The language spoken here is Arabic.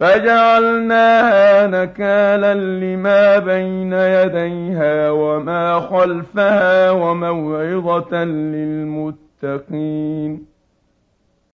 فجعلناها نكالا لما بين يديها وما خلفها وموعظة للمتقين